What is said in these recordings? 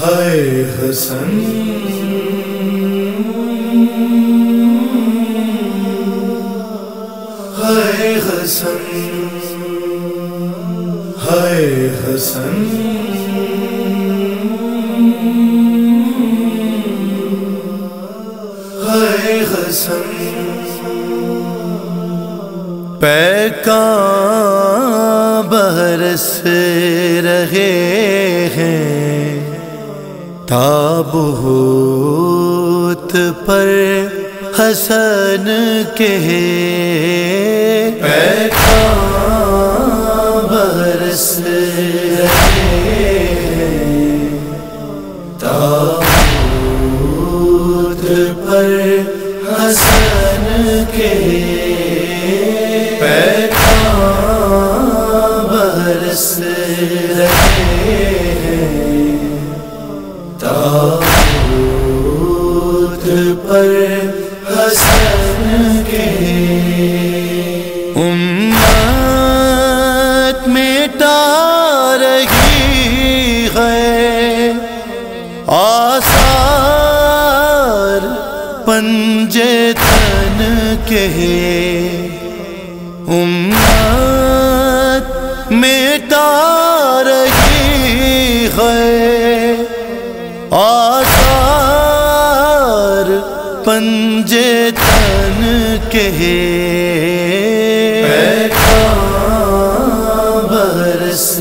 ہائے حسن۔ ہائے حسن۔ ہائے حسن۔ ہائے حسن۔ پیکاں برس رہے ہیں؟ تابوت پر حسن کے پیکاں برس تابوت پر حسن کے امت میٹا رہی ہے آثار پنجے تن کے امت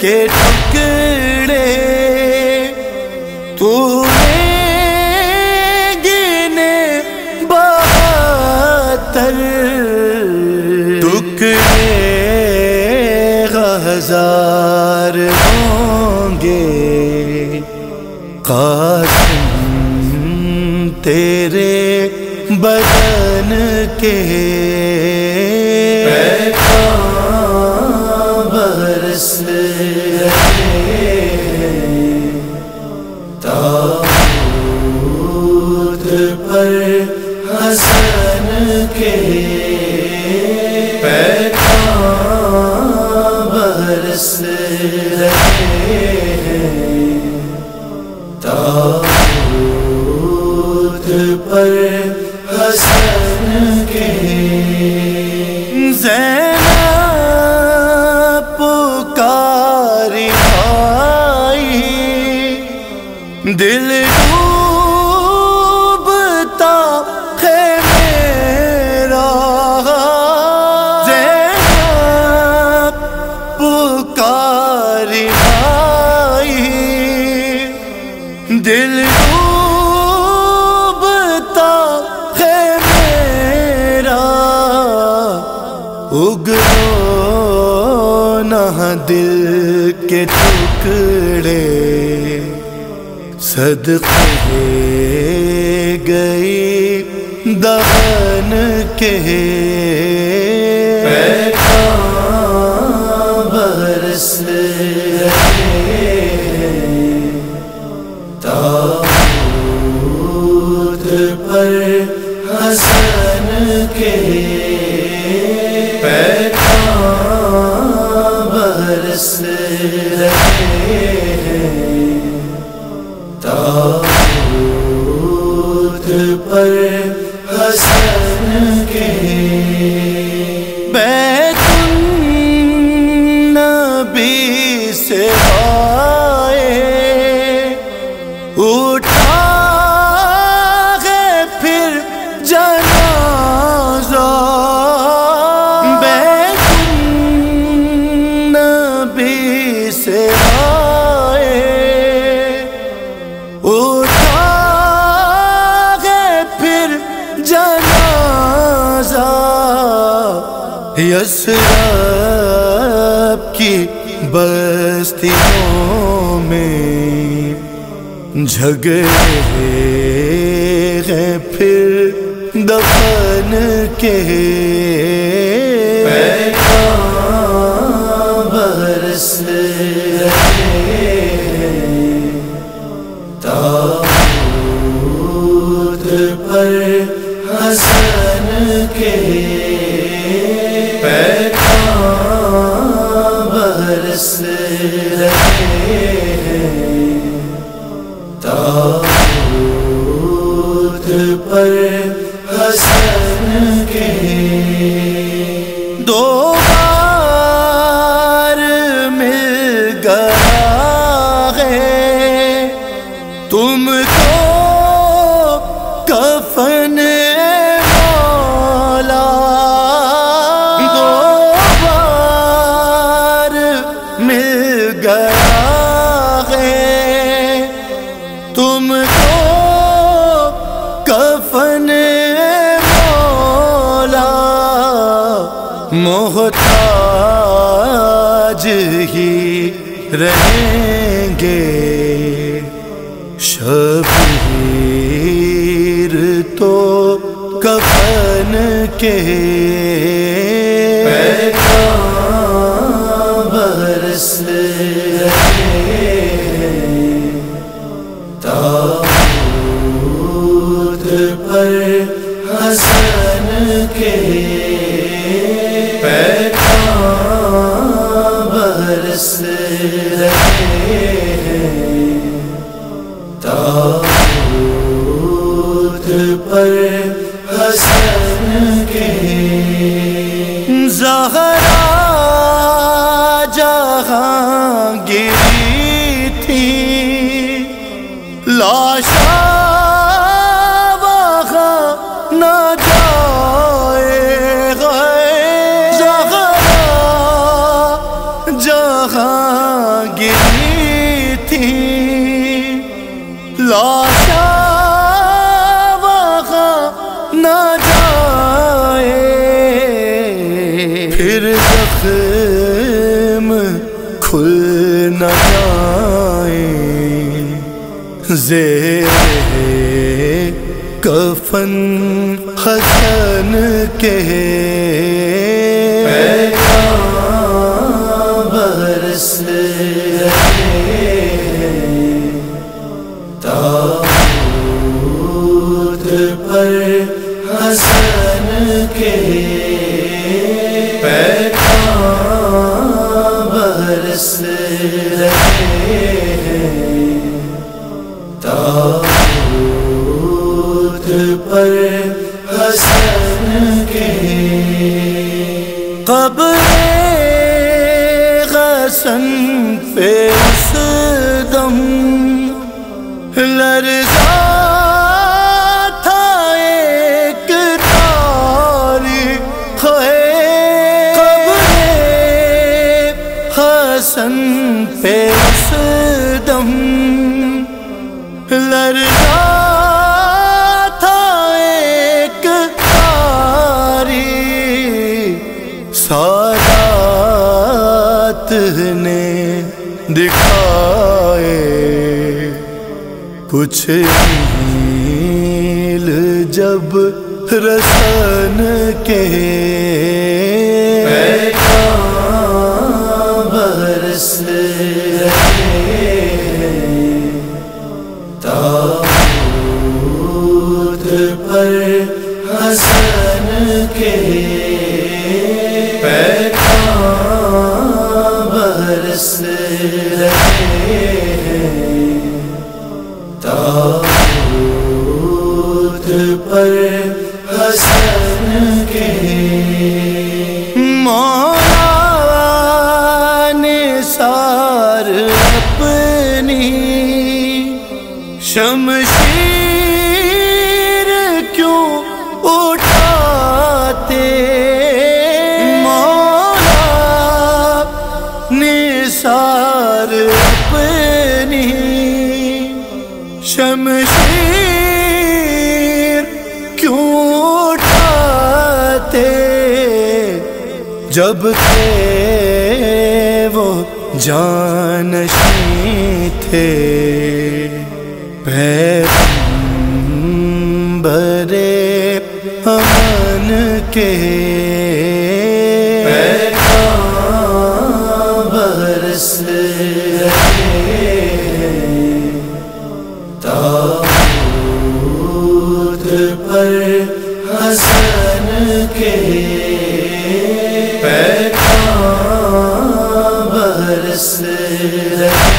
کے ٹکڑے تو گنے بہتر ٹکڑے ہزار ہوں گے۔ قاسم تیرے بدن کے حسن کے پیکاں برس رہے ہیں۔ تابوت پر حسن کے زینب پکاری آئی۔ دل دل ڈوبتا ہے میرا اگلو نہ دل کے ٹکڑے صدقے گئی دہن کے رہے ہیں۔ یسراب کی بستیوں میں جھگڑے ہیں پھر دفن کے حسن کے دو بار مل گیا ہے۔ تم کو کفن مولا۔ دو بار مل گیا محتاج ہی رہیں گے۔ شبیر تو کفن کے برس تابوت پر حسن کے گری تھی لاشا زیر کفن حسن کے تابوت پر حسن کے قبر غسن پہ اس دم لرزا تھا ایک تاریخ ہے قبر حسن پہ اس سادات نے دکھائے کچھ میل جب رسن کے برس تابوت پر حسن کے نثار اپنی شمشیر کیوں اٹھاتے جب تھے وہ جانشی تھے برے امن کے پر حسن کے برس تابوت